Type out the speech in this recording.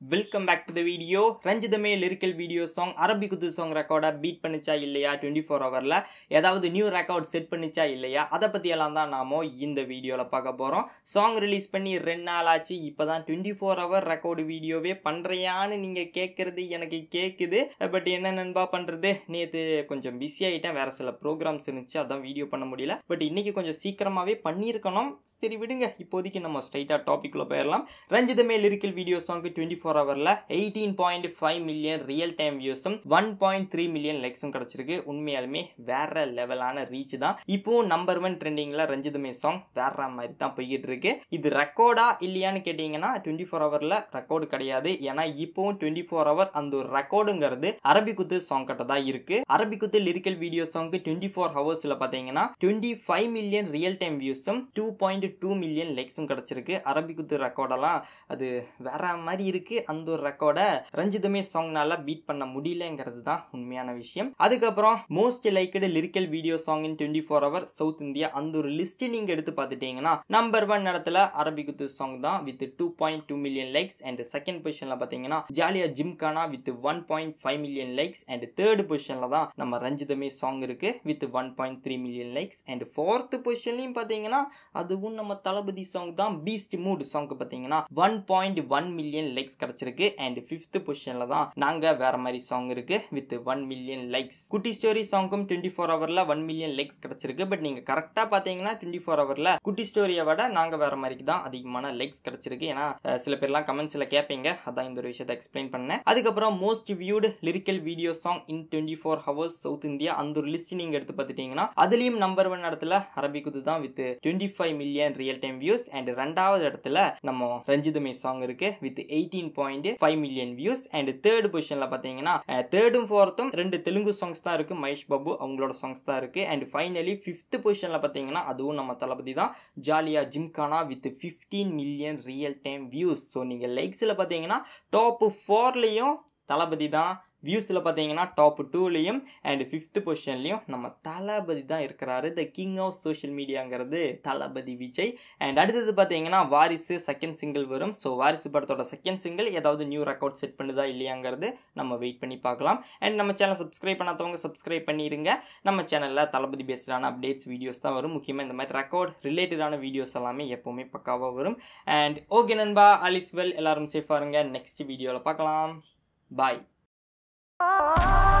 Welcome back to the video Ranjithame lyrical video song Arabic Kuthu song ரெக்கார்டை beat பண்ணிச்சா இல்லையா? Twenty four ஹவரில் ஏதாவது new record set பண்ணிச்சா இல்லையா? அதை பற்றியெல்லாம் தான் நாம இந்த வீடியோவில் பார்க்க போகிறோம் சாங் ரிலீஸ் பண்ணி ரெண்டு நாள் ஆச்சு. இப்போ தான் டுவெண்ட்டி ஃபோர் ஹவர் ரெக்கார்டு வீடியோவே பண்ணுறியான்னு நீங்கள் கேட்குறது எனக்கு கேட்குது பட் என்ன நண்பா பண்ணுறது நேற்று கொஞ்சம் பிஸி ஆகிட்டேன் வேறு சில ப்ரோக்ராம்ஸ் இருந்துச்சு. அதான் வீடியோ பண்ண முடியல. பட் இன்றைக்கி கொஞ்சம் சீக்கிரமாகவே பண்ணியிருக்கணும். சரி விடுங்க. இப்போதைக்கு நம்ம ஸ்ட்ரைட்டாக டாப்பிக்கில் போயிடலாம். ரஞ்சிதமே லிரிக்கல் வீடியோ சாங்க்கு டுவெண்ட்டி ஃபோர் ஹவரில் eighteen point five million real time வியூஸும் one point three million லைக்ஸும் கிடச்சிருக்கு. உண்மையாலுமே வேற லெவலான ரீச் தான். இப்போவும் நம்பர் ஒன் ட்ரெண்டிங்கில் ரஞ்சிதமே சாங் வேற மாதிரி தான் போய்கிட்டு இருக்கு. இது ரெக்கார்டா இல்லையான்னு கேட்டிங்கன்னா டுவெண்ட்டி ஃபோர் ஹவரில் ரெக்கார்டு கிடையாது. ஏன்னா இப்போவும் டுவெண்ட்டி ஃபோர் ஹவர் அந்த ஒரு ரெக்கார்டுங்கிறது அரபி குத்து சாங் கிட்ட தான் இருக்கு. அரபி குத்து லிரிக்கல் வீடியோ சாங்க்கு டுவெண்ட்டி ஃபோர் ஹவர்ஸில் பார்த்தீங்கன்னா twenty five million real time வியூஸும் two point two million லைக்ஸும் கிடச்சிருக்கு. அரபி குத்து ரெக்கார்டெல்லாம் அது வேற மாதிரி இருக்கு. அந்த ஒரு ரெக்கார்டை ரஞ்சிதமே சாங்னால பீட் பண்ண முடியலங்கிறது தான் உண்மையான விஷயம். அதுக்கப்புறம் most liked lyrical video song in twenty four hour South India அந்த ஒரு லிஸ்ட் நீங்க எடுத்து பார்த்துட்டீங்கன்னா நம்பர் ஒன் இடத்துல அரபி குத்து சாங் தான் with two point two million likes and second பொசிஷன்ல பாத்தீங்கன்னா Jolly O Gymkhana with one point five million likes and third பொசிஷன்ல தான் நம்ம ரஞ்சிதமே சாங் இருக்கு with one point three million likes and fourth பொசிஷன்லையும் பார்த்தீங்கன்னா அதுவும் நம்ம தளபதி சாங் தான் பீஸ்ட் மூட் சாங்க்கு பார்த்தீங்கன்னா one point one million likes கிடைச்சிருக்கு. அண்ட் ஃபிஃப்த் பொசிஷனில் தான் நாங்க வேற மாதிரி சாங் இருக்கு with one million likes Kutti story சாங்க்கும் twenty four ஹவர்ல ஒன் மில்லியன் லைக்ஸ் கிடைச்சிருக்கு. பட் நீங்கள் கரெக்டா பார்த்தீங்கன்னா டுவெண்ட்டி ஃபோர் ஹவர்ல குட்டி ஸ்டோரியை விட நாங்க வேற மாதிரிக்கு தான் அதிகமான லைக்ஸ் கிடைச்சிருக்கு. ஏன்னா சில பேர்லாம் கமெண்ட்ஸில் கேட்பீங்க அதான் இந்த ஒரு விஷயத்தை எக்ஸ்பிளைன் பண்ணேன். அதுக்கப்புறம் most viewed lyrical video song in twenty four hours South India அந்த ஒரு லிஸ்ட் நீங்கள் எடுத்து பார்த்துட்டீங்கன்னா அதுலேயும் நம்பர் ஒன் இடத்துல அரபி குத்து தான் with twenty five million real time views and ரெண்டாவது இடத்துல நம்ம ரஞ்சிதமே சாங் இருக்கு with eighteen point five million views and third பொசிஷனில் பார்த்தீங்கன்னா தேர்டும் ஃபோர்த்தும் ரெண்டு தெலுங்கு சாங்ஸ் தான் இருக்குது மகேஷ் பாபு அவங்களோட சாங்ஸ் தான் இருக்குது அண்ட் ஃபைனலி ஃபிஃப்த் பொசிஷனில் பார்த்தீங்கன்னா அதுவும் நம்ம தளபதி தான். ஜாலியா Gymkhana with fifteen million real time views so நீங்கள் லைக்ஸில் பார்த்தீங்கன்னா டாப் ஃபோர்லேயும் தளபதி தான். வியூஸில் பார்த்தீங்கன்னா டாப் டூலையும் அண்ட் ஃபிஃப்த்து பொசிஷன்லையும் நம்ம தளபதி தான் இருக்கிறாரு. த கிங் ஆஃப் சோஷியல் மீடியாங்கிறது தளபதி விஜய். அண்ட் அடுத்தது பார்த்தீங்கன்னா வாரிசு செகண்ட் சிங்கிள் வரும். ஸோ வாரிசு படத்தோட செகண்ட் சிங்கிள் ஏதாவது நியூ ரெக்கார்ட் செட் பண்ணுதா இல்லையாங்கிறது நம்ம வெயிட் பண்ணி பார்க்கலாம். அண்ட் நம்ம சேனல் சப்ஸ்கிரைப் பண்ணாதவங்க சப்ஸ்கிரைப் பண்ணிடுங்க நம்ம சேனலில் தளபதி பேஸ்டான அப்டேட்ஸ் வீடியோஸ் தான் வரும். முக்கியமாக இந்த மாதிரி ரெக்கார்ட் ரிலேட்டடான வீடியோஸ் எல்லாமே எப்போவுமே பக்காவாக வரும். அண்ட் ஓகே நண்பா அலிஸ் வெல் எல்லாரும் சேஃபாக இருங்க. நெக்ஸ்ட் வீடியோவில் பார்க்கலாம். பாய் Oh.